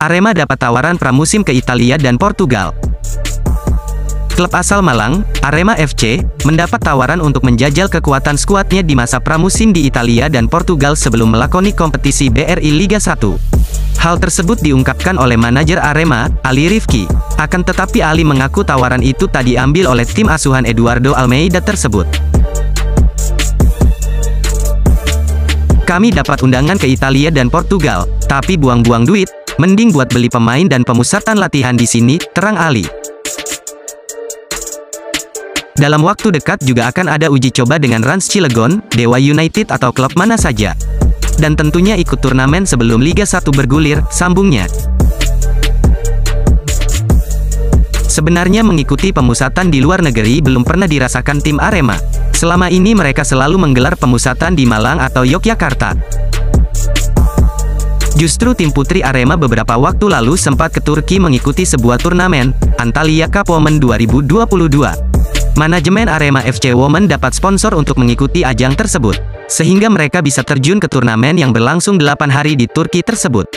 Arema dapat tawaran pramusim ke Italia dan Portugal. Klub asal Malang, Arema FC, mendapat tawaran untuk menjajal kekuatan skuadnya di masa pramusim di Italia dan Portugal sebelum melakoni kompetisi BRI Liga 1. Hal tersebut diungkapkan oleh manajer Arema, Ali Rifki. Akan tetapi Ali mengaku tawaran itu tak diambil oleh tim asuhan Eduardo Almeida tersebut. Kami dapat undangan ke Italia dan Portugal, tapi buang-buang duit, mending buat beli pemain dan pemusatan latihan di sini, terang Ali. Dalam waktu dekat juga akan ada uji coba dengan Rans Cilegon, Dewa United atau klub mana saja. Dan tentunya ikut turnamen sebelum Liga 1 bergulir, sambungnya. Sebenarnya mengikuti pemusatan di luar negeri belum pernah dirasakan tim Arema. Selama ini mereka selalu menggelar pemusatan di Malang atau Yogyakarta. Justru tim putri Arema beberapa waktu lalu sempat ke Turki mengikuti sebuah turnamen, Antalya Cup Women 2022. Manajemen Arema FC Women dapat sponsor untuk mengikuti ajang tersebut, sehingga mereka bisa terjun ke turnamen yang berlangsung 8 hari di Turki tersebut.